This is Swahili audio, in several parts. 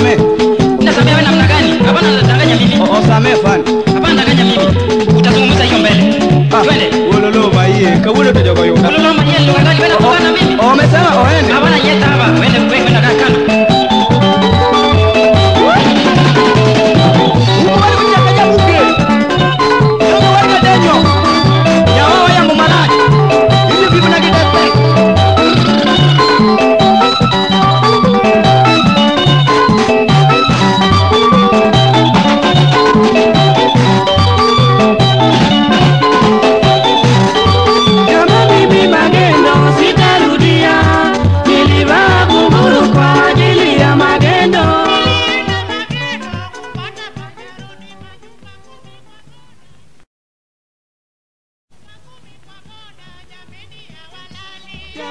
Osame. Nasamehe namna gani? Hapana, nadanganya mimi. Osame fani.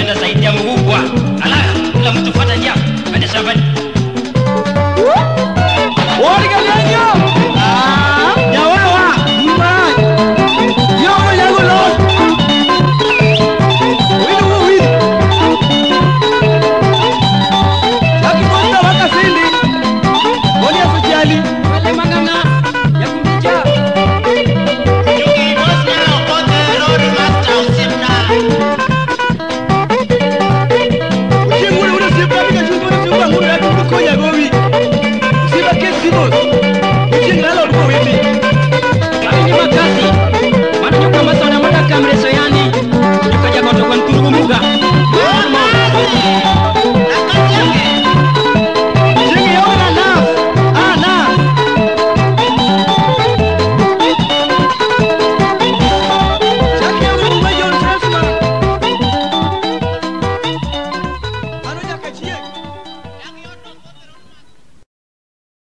enda saidia mkubwa. Alafu kila mtu fuata njia, ende shambani.